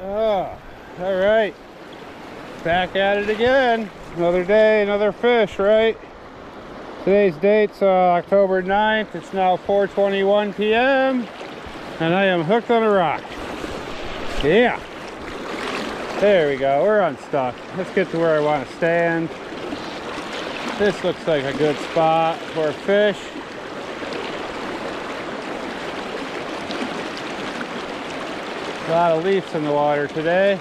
Oh, all right. Back at it again. Another day, another fish, right? Today's date's uh, October 9th. It's now 4.21 p.m. And I am hooked on a rock. Yeah. There we go. We're unstuck. Let's get to where I want to stand. This looks like a good spot for a fish. A lot of leaves in the water today.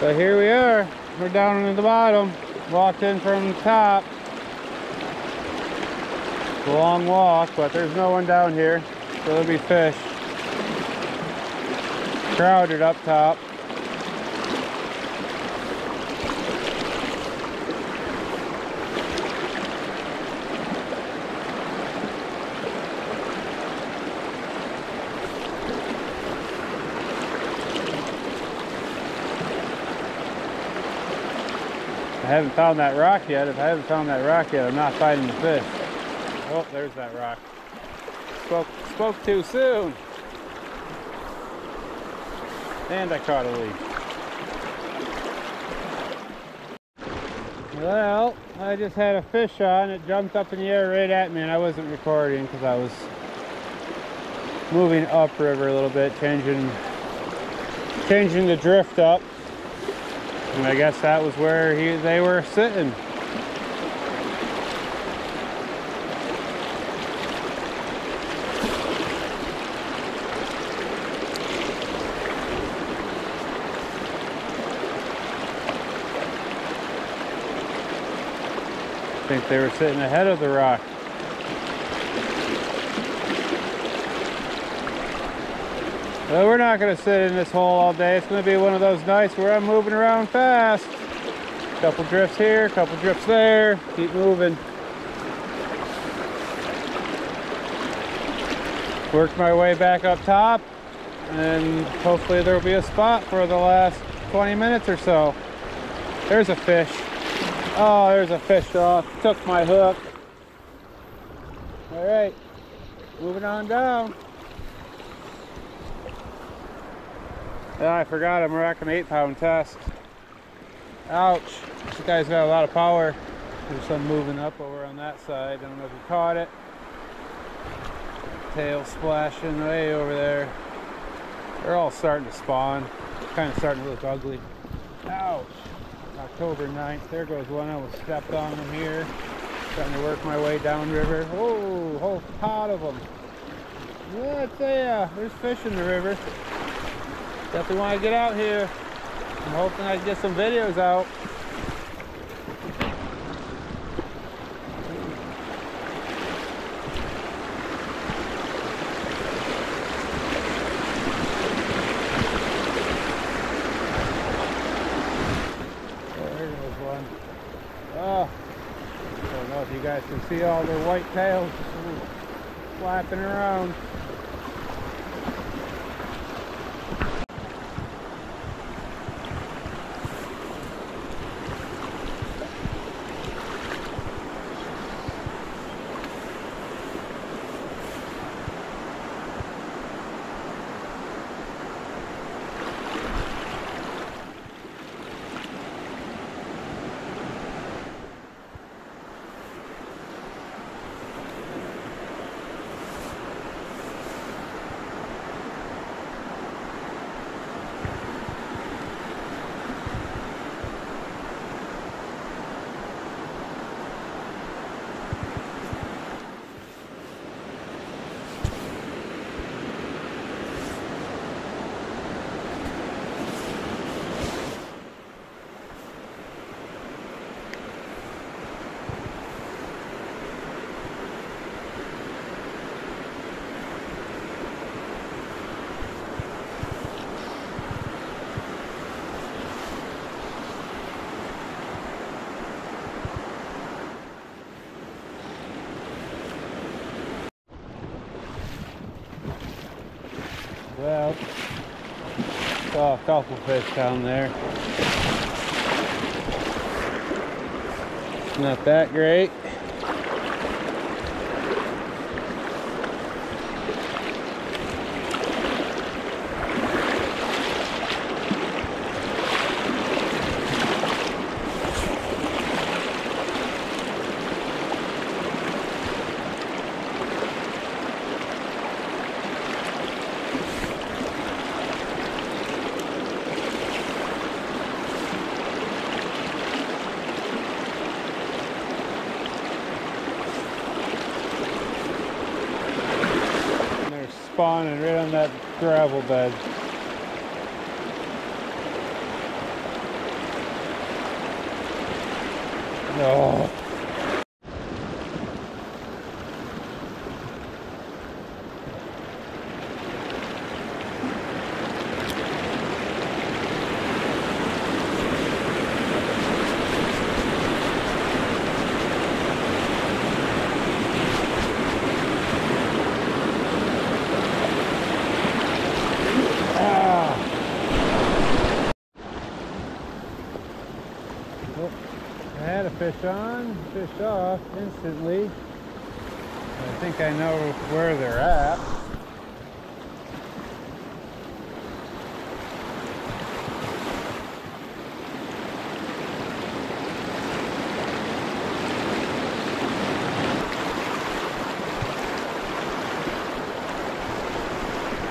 But here we are. We're down in the bottom. Walked in from the top. It's a long walk, but there's no one down here. So there'll be fish. Crowded up top. I haven't found that rock yet. If I haven't found that rock yet, I'm not finding the fish. Oh, there's that rock. Spoke, spoke too soon. And I caught a leaf. Well, I just had a fish on. It jumped up in the air right at me and I wasn't recording because I was moving upriver a little bit, changing changing the drift up. And I guess that was where he, they were sitting. I think they were sitting ahead of the rock. We're not going to sit in this hole all day. It's going to be one of those nights where I'm moving around fast. Couple drifts here, couple drifts there. Keep moving. Work my way back up top, and hopefully there will be a spot for the last 20 minutes or so. There's a fish. Oh, there's a fish off. Took my hook. All right, moving on down. Yeah, I forgot I'm rocking eight pound test. Ouch. This guy's got a lot of power. There's some moving up over on that side. I don't know if you caught it. Tail splashing way over there. They're all starting to spawn. Kind of starting to look ugly. Ouch. October 9th. There goes one. I almost stepped on them here. Trying to work my way downriver. Oh, whole pot of them. Yeah, uh, there's fish in the river. Definitely want to get out here. I'm hoping I can get some videos out. Ah. If you guys can see all their white tails flapping around. Well, saw a couple fish down there. Not that great. Spawning right on that gravel bed. No. Ah. Oh, I had a fish on, fish off instantly. I think I know where they're at.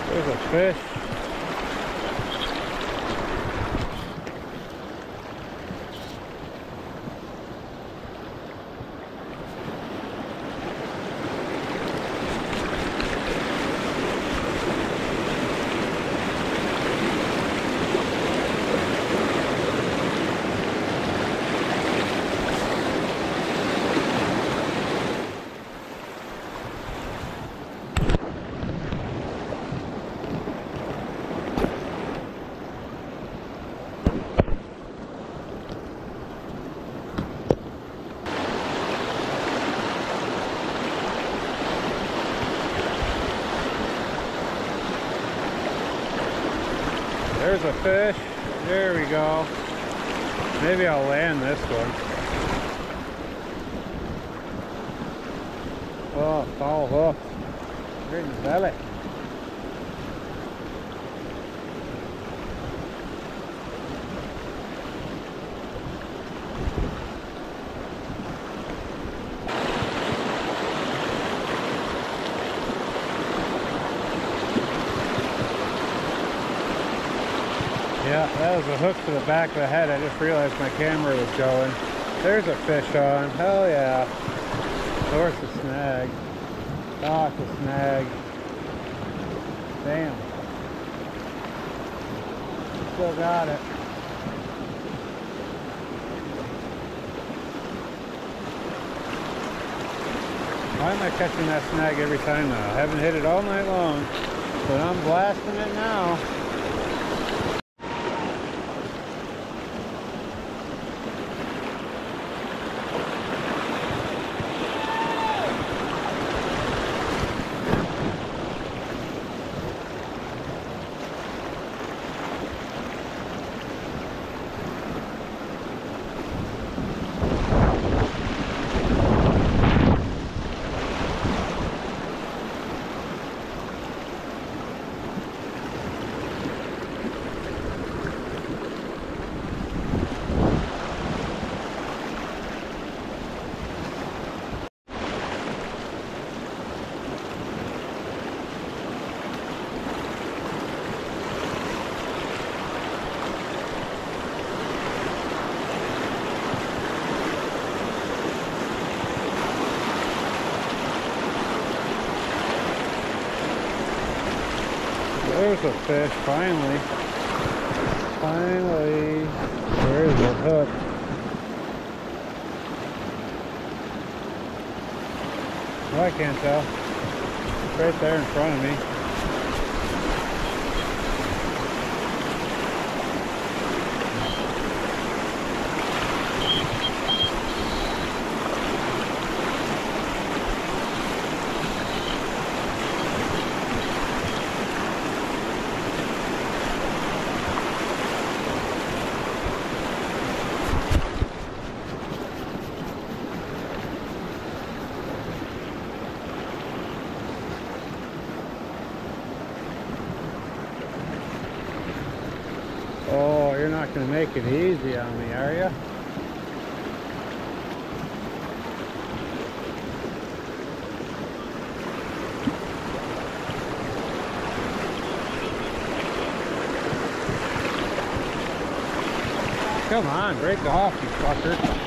There's a fish. There's a fish. There we go. Maybe I'll land this one. Oh, foul hook. Right in the belly. Yeah, that was a hook to the back of the head. I just realized my camera was going. There's a fish on. Hell yeah. Course a snag. Oh, it's a snag. Damn. Still got it. Why am I catching that snag every time now? I haven't hit it all night long, but I'm blasting it now. There's a fish, finally. Finally. There's a hook. Oh, I can't tell. It's right there in front of me. Oh, you're not going to make it easy on me, are you? Come on, break off, you fucker.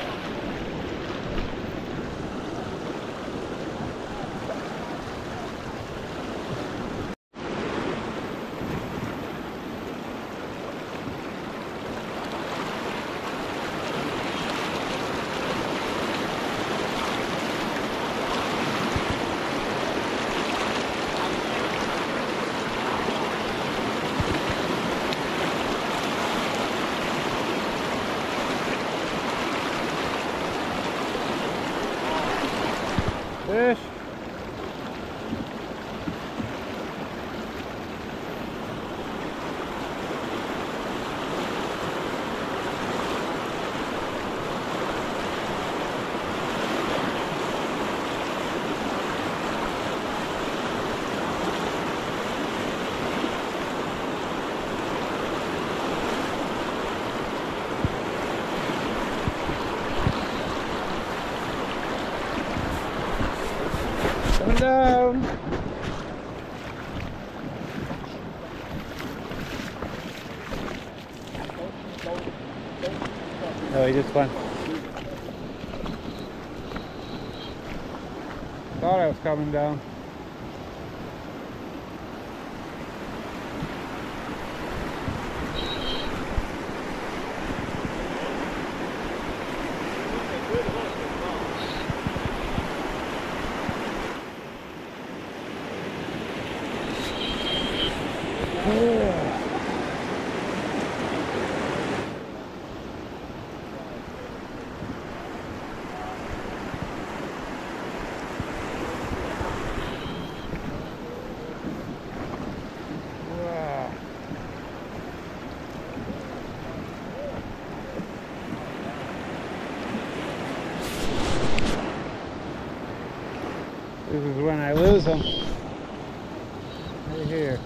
Fish. Coming down. Oh, he just went. Thought I was coming down. Ah. This is when I lose him. Right here.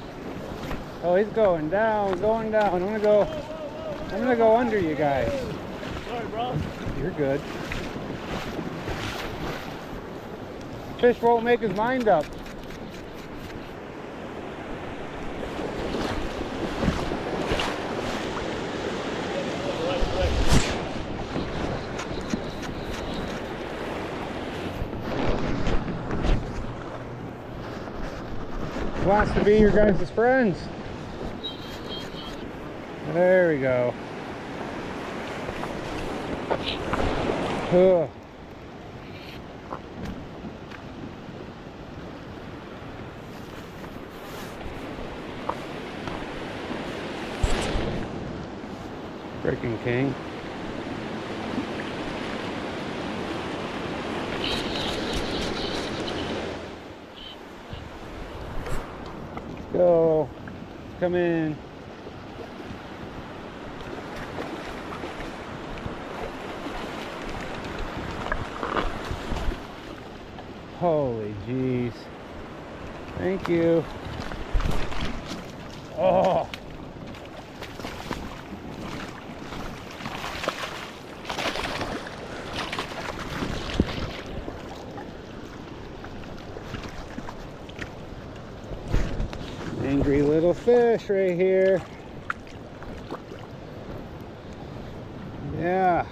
He's going down, going down. I'm gonna go. I'm gonna go under you guys. Sorry, bro. You're good. Fish won't make his mind up. Wants to be your guys' friends. There we go. Ugh. Freaking king. Go. Come in. Jeez. Thank you. Oh. Angry little fish right here. Yeah.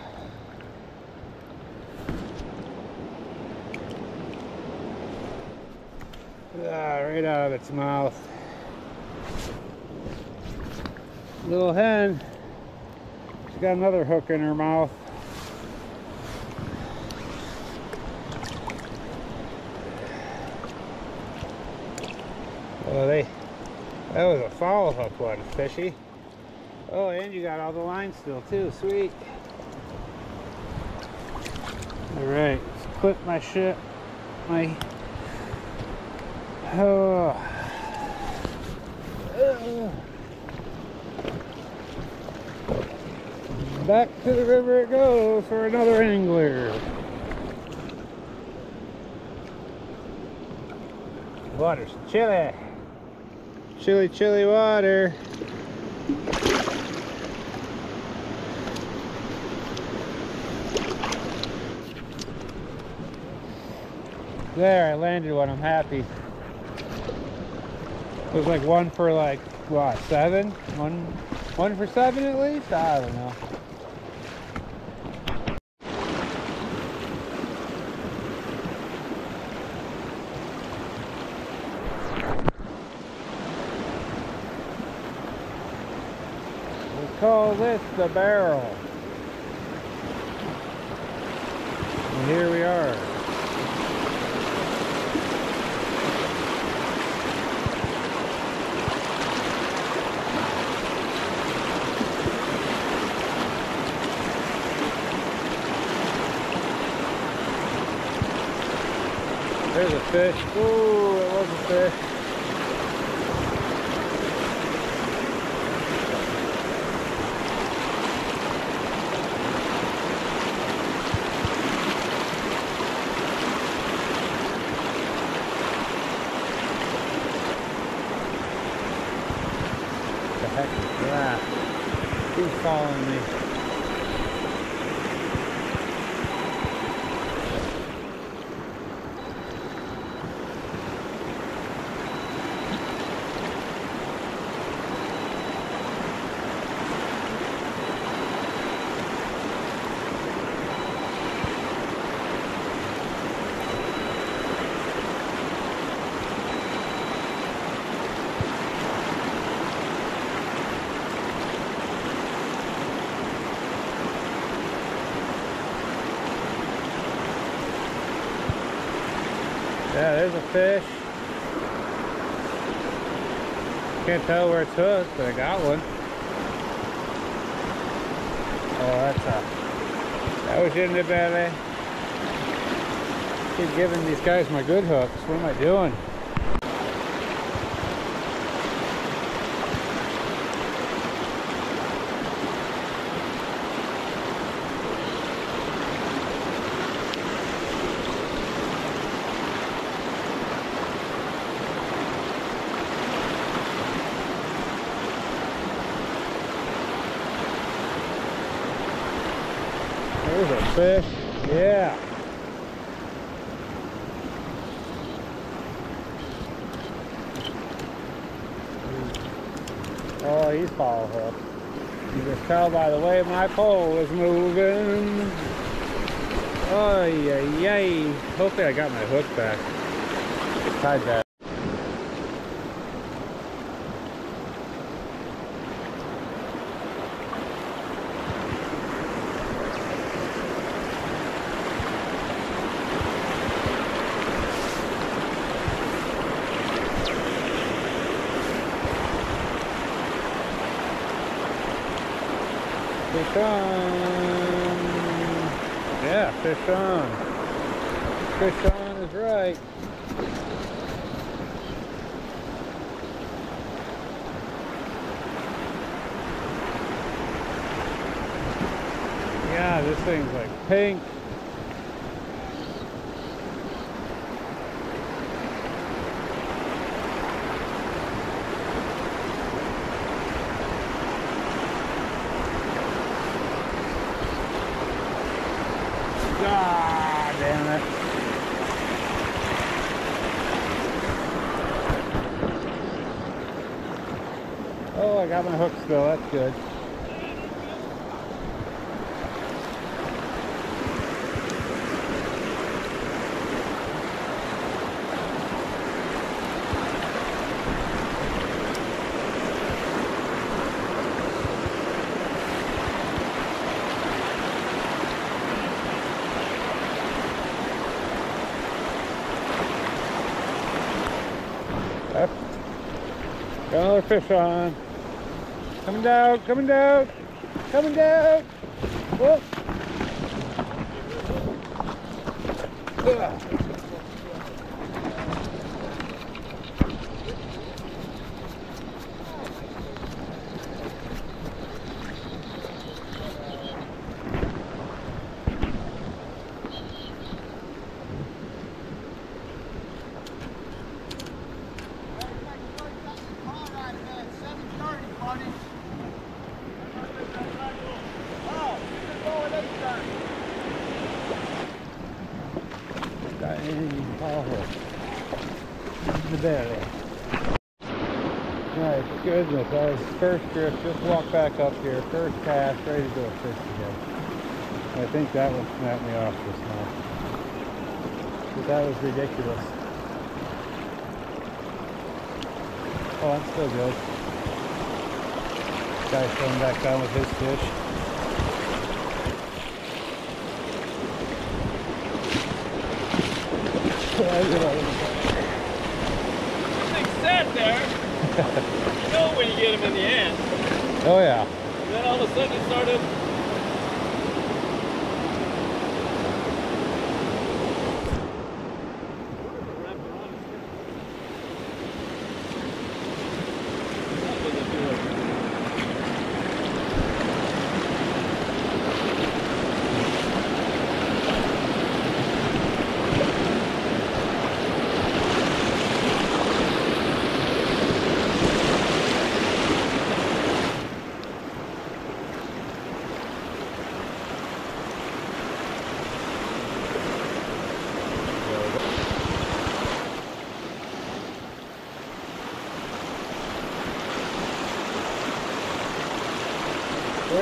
Ah, right out of its mouth. Little hen. She's got another hook in her mouth. Oh, they. That was a foul hook one, fishy. Oh, and you got all the lines still too. Sweet. All right, let's clip my shit. My Oh. Ugh. Back to the river it goes for another angler. Water's chilly. Chilly, chilly water. There, I landed one. I'm happy. It was like one for like what seven? One one for seven at least? I don't know. We call this the barrel. And here we are. There's a fish. Ooh, it was a fish. The heck is that? Who's following me? Yeah, there's a fish. Can't tell where it's hooked, but I got one. Oh, that's a, that was in the belly. Keep giving these guys my good hooks. What am I doing? There's a fish. Yeah. Oh, he's foul hook. You can tell by the way my pole is moving. Oh, yeah, yay. Hopefully I got my hook back. Tied that. Fish on. Yeah, fish on. Fish on is right. Yeah, this thing's like pink. Ah, damn it. Oh, I got my hook still. That's good. Another fish on. Coming down, coming down, coming down. Whoop. Ugh. Powerful. The belly. My goodness, I was first drift, just walked back up here, first cast, ready to go fish again. I think that one snapped me off just now. But that was ridiculous. Oh, that's still good. Guy's coming back down with his fish. Thing sat there. you know when you get him in the end. Oh yeah. And then all of a sudden it started.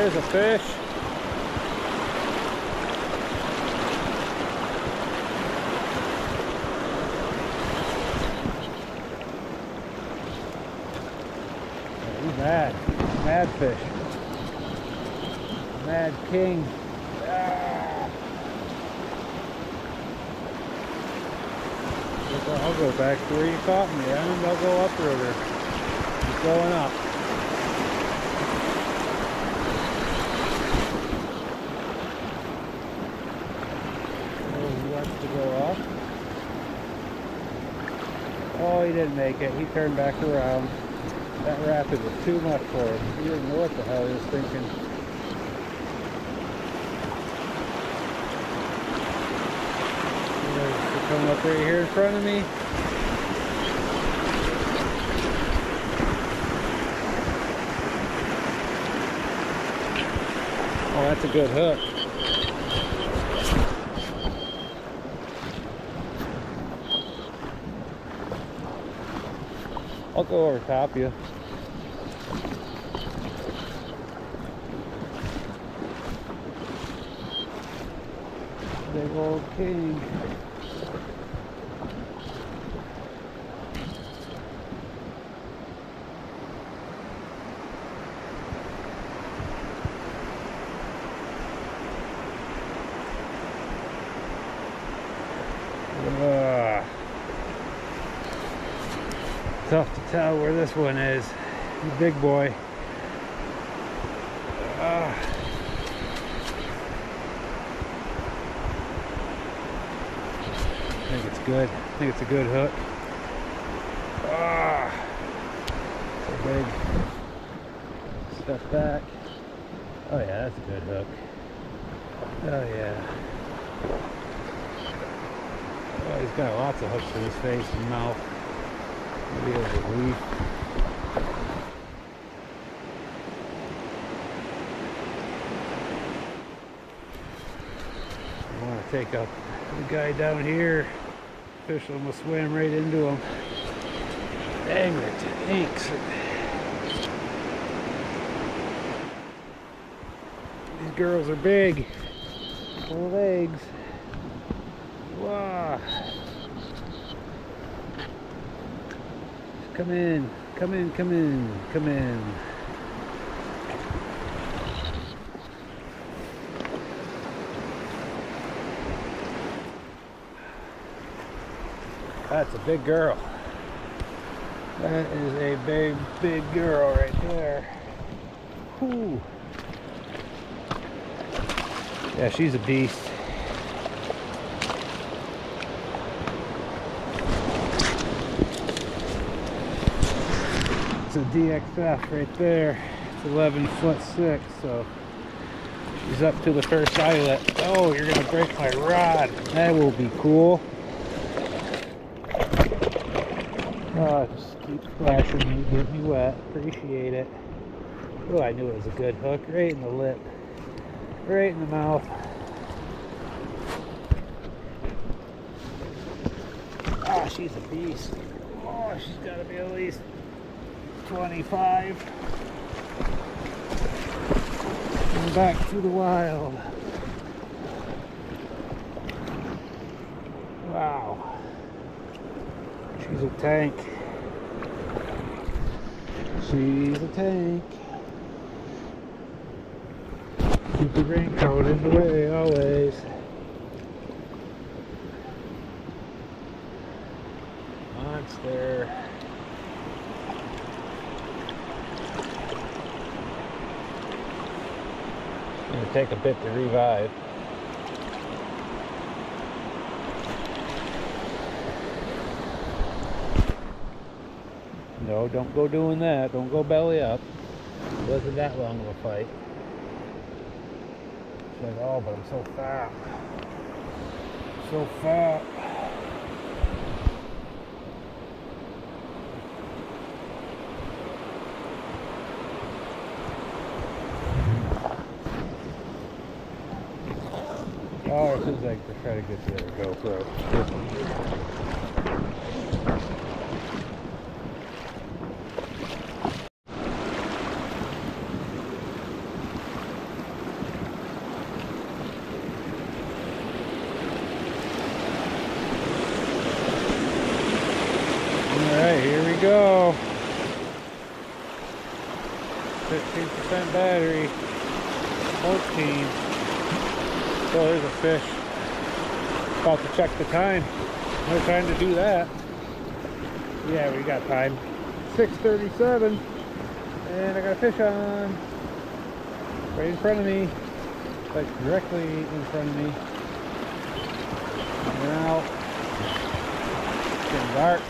There's a fish. He's mad. Mad fish. Mad king. Ah. I'll go back to where you caught me and I'll go upriver. It's going up. Oh, he wants to go up. Oh, he didn't make it. He turned back around. That rapid was too much for him. He didn't know what the hell he was thinking. They're coming up right here in front of me. Oh, that's a good hook. I'll go over top you. Big old king. Ugh. Tough to tell where this one is. Big boy. Ah. I think it's good. I think it's a good hook. Ah. Big. Step back. Oh yeah, that's a good hook. Oh yeah. Oh, he's got lots of hooks in his face and mouth. I want to take up the guy down here. Fish almost swam right into him. Dang it, thanks. These girls are big. Full legs. Wow. Come in, come in, come in, come in. That's a big girl. That is a big, big girl right there. Whew. Yeah, she's a beast. It's a DXF right there. It's 11 foot 6, so she's up to the first eyelet. Oh, you're gonna break my rod. That will be cool. Oh, just keep flashing me, get me wet. Appreciate it. Oh, I knew it was a good hook. Right in the lip. Right in the mouth. Ah, she's a beast. Oh, she's got to be at least 25. And back to the wild. Wow. She's a tank. She's a tank. Keep the raincoat in the way always. Monster. Gonna take a bit to revive. No, don't go doing that. Don't go belly up. It wasn't that long of a fight. She's like, oh, but I'm so fat. So fat. Seems like they're trying to get their GoPro. 15% battery. 14. So there's a fish. About to check the time. No time to do that. Yeah, we got time. 6.37. And I got a fish on. Right in front of me. Like directly in front of me. Coming. It's getting dark.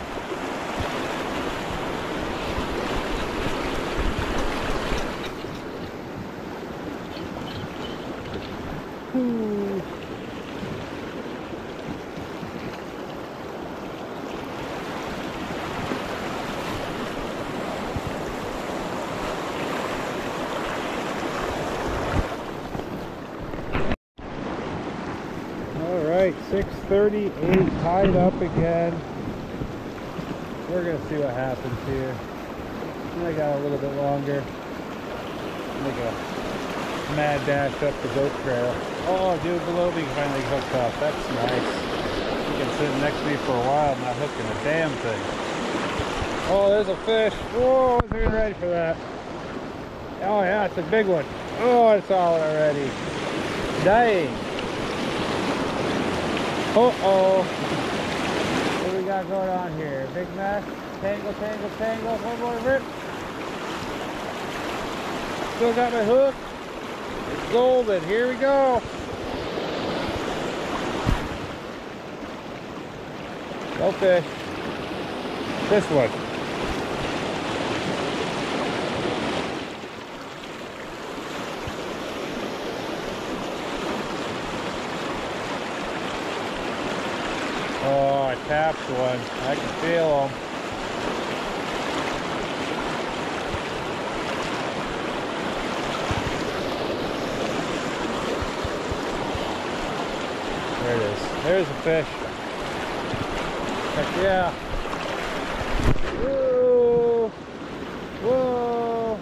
Ooh. All right, 638 tied up again. We're gonna see what happens here. I got a little bit longer. Make a mad dash up the boat trail. Oh, dude, below me finally hooked up. That's nice. You can sit next to me for a while, not hooking a damn thing. Oh, there's a fish. Whoa, I wasn't ready for that. Oh yeah, it's a big one. Oh, it's out already. Dang. Uh-oh. What do we got going on here? Big mess? Tangle, tangle, tangle. One more rip. Still got my hook. It's golden. Here we go. Fish. This one. Oh, one. I can feel them. There it is. There's a fish. Heck yeah. Whoa. Whoa.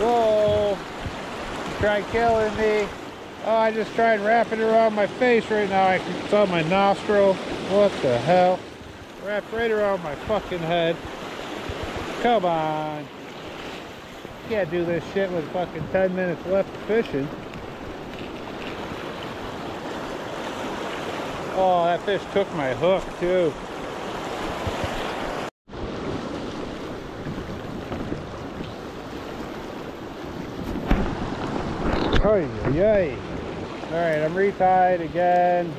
Whoa. Try killing me. Oh, I just tried wrapping it around my face right now. I saw my nostril. What the hell? Wrapped right around my fucking head. Come on. Can't do this shit with fucking 10 minutes left fishing. Oh, that fish took my hook too. Oh, yay. All right, I'm retied again.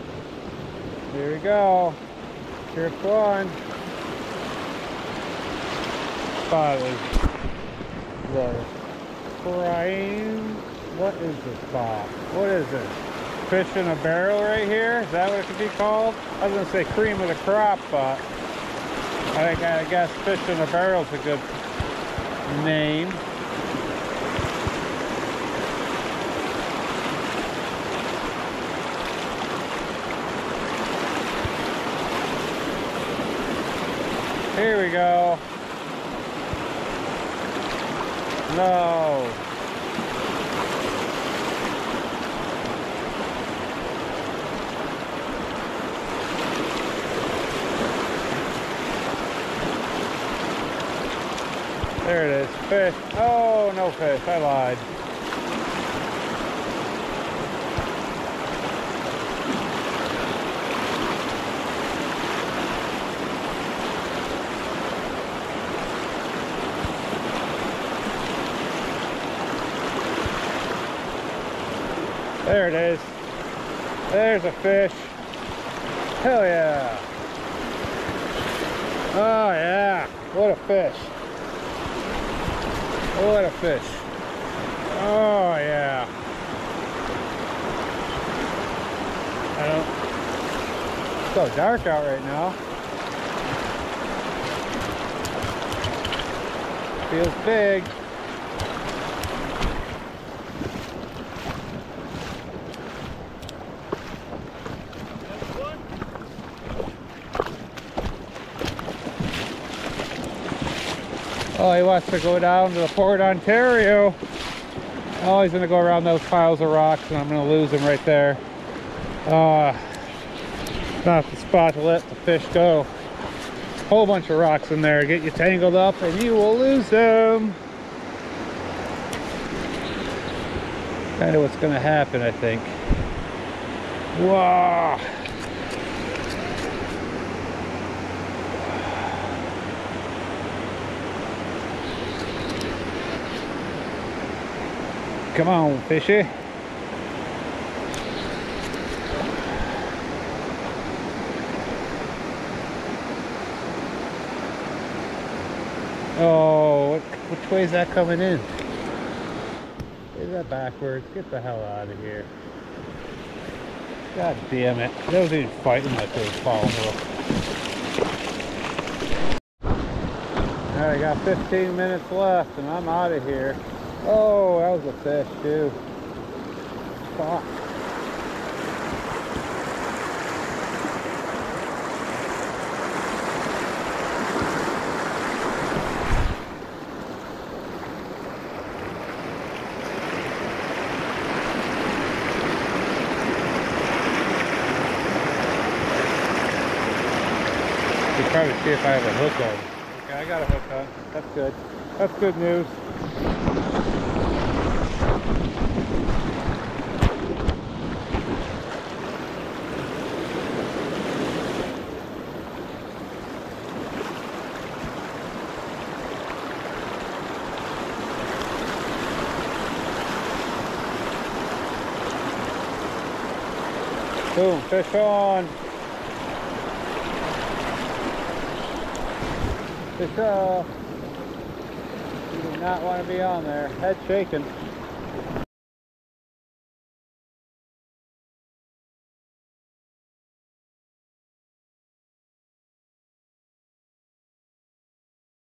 Here we go. Trip one. Spot is the crane. What is this spot? What is this? Fish in a barrel right here? Is that what it could be called? I was gonna say cream of the crop, but I think I guess fish in a barrel is a good name. Here we go. No. There it is. Fish. Oh, no fish. I lied. There it is. There's a fish. Hell yeah. Oh yeah. What a fish. What a fish. Oh yeah. I don't it's so dark out right now. Feels big. Oh, he wants to go down to the Port Ontario. Oh, he's gonna go around those piles of rocks and I'm gonna lose him right there. Uh, not the spot to let the fish go. whole bunch of rocks in there. Get you tangled up and you will lose them. Kind of what's to happen, I think. Wow. Come on, fishy. Oh, which way is that coming in? Is that backwards? Get the hell out of here. God damn it. That was even fighting like they hook. Alright, I got 15 minutes left and I'm out of here. Oh, that was a fish too. Fuck. Should probably see if I have a hook on. Okay, I got a hook on. That's good. That's good news. Fish on. Fish off. You do not want to be on there. Head shaking.